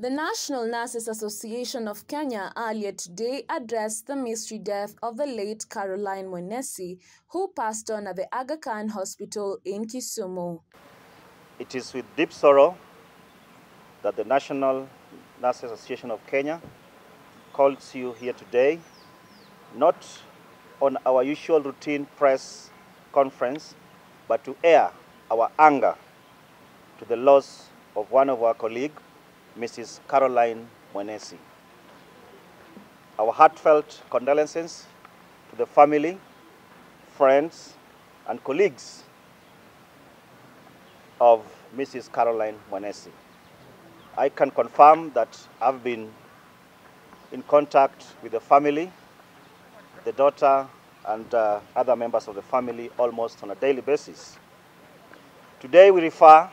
The National Nurses Association of Kenya earlier today addressed the mystery death of the late Caroline Mwenesi, who passed on at the Aga Khan Hospital in Kisumu. It is with deep sorrow that the National Nurses Association of Kenya calls you here today, not on our usual routine press conference, but to air our anger to the loss of one of our colleagues, Mrs. Caroline Mwenesi. Our heartfelt condolences to the family, friends, and colleagues of Mrs. Caroline Mwenesi. I can confirm that I've been in contact with the family, the daughter, and uh, other members of the family almost on a daily basis. Today we refer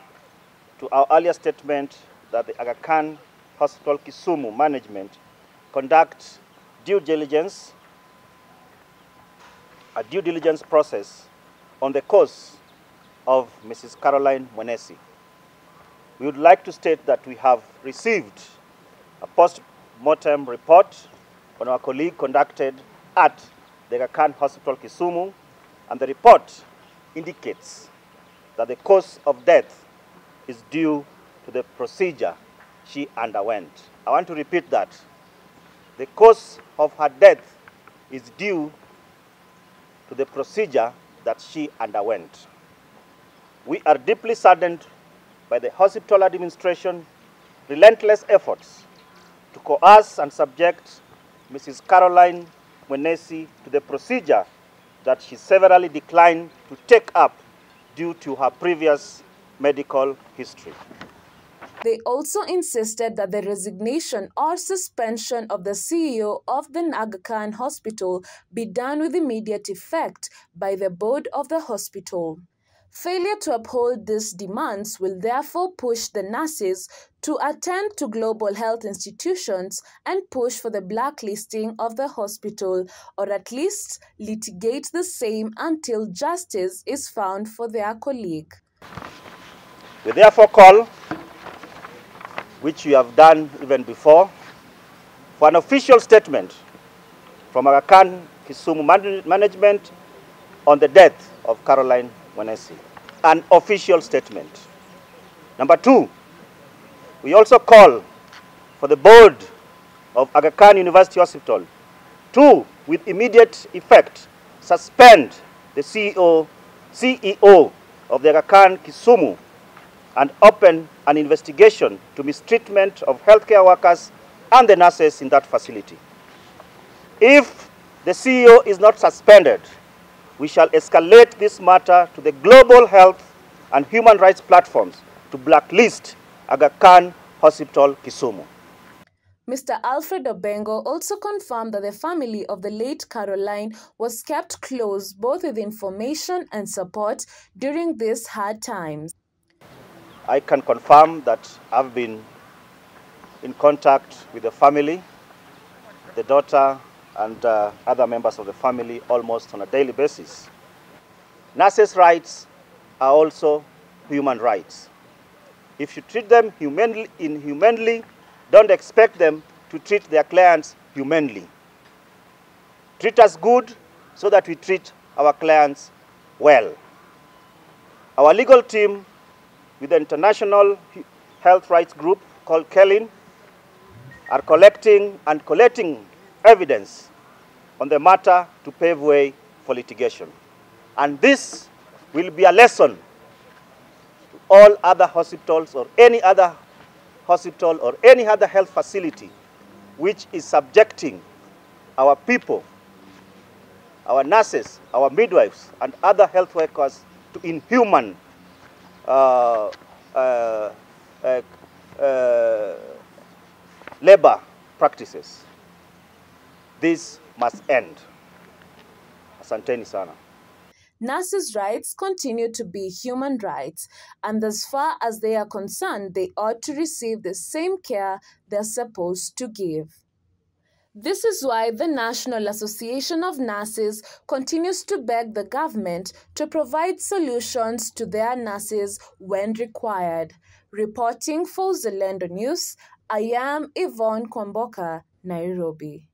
to our earlier statement that the Aga Khan Hospital Kisumu management conduct due diligence, a due diligence process on the cause of Mrs. Caroline Mwenesi. We would like to state that we have received a post-mortem report on our colleague conducted at the Aga Khan Hospital Kisumu, and the report indicates that the cause of death is due to the procedure she underwent. I want to repeat that. The cause of her death is due to the procedure that she underwent. We are deeply saddened by the hospital administration relentless efforts to coerce and subject Mrs. Caroline Mwenesi to the procedure that she severally declined to take up due to her previous medical history. They also insisted that the resignation or suspension of the CEO of the Aga Khan Hospital be done with immediate effect by the board of the hospital. Failure to uphold these demands will therefore push the nurses to attend to global health institutions and push for the blacklisting of the hospital, or at least litigate the same until justice is found for their colleague. We therefore call, which we have done even before, for an official statement from Aga Khan Kisumu man management on the death of Caroline Mwenesi. An official statement. Number two, we also call for the board of Aga Khan University Hospital to, with immediate effect, suspend the CEO, CEO of the Aga Khan Kisumu and open an investigation to mistreatment of healthcare workers and the nurses in that facility. If the CEO is not suspended, we shall escalate this matter to the global health and human rights platforms to blacklist Aga Khan Hospital Kisumu. Mr. Alfred Obengo also confirmed that the family of the late Caroline was kept close both with information and support during these hard times. I can confirm that I've been in contact with the family, the daughter, and uh, other members of the family almost on a daily basis. Nurses' rights are also human rights. If you treat them humanly, inhumanly, don't expect them to treat their clients humanly. Treat us good so that we treat our clients well. Our legal team with the International Health Rights Group called KELIN are collecting and collecting evidence on the matter to pave way for litigation. And this will be a lesson to all other hospitals or any other hospital or any other health facility which is subjecting our people, our nurses, our midwives, and other health workers to inhuman Uh, uh, uh, labor practices. This must end. Asanteni sana. Nurses' rights continue to be human rights, and as far as they are concerned, they ought to receive the same care they're supposed to give. This is why the National Association of Nurses continues to beg the government to provide solutions to their nurses when required. Reporting for Uzalendo News, I am Yvonne Kwamboka, Nairobi.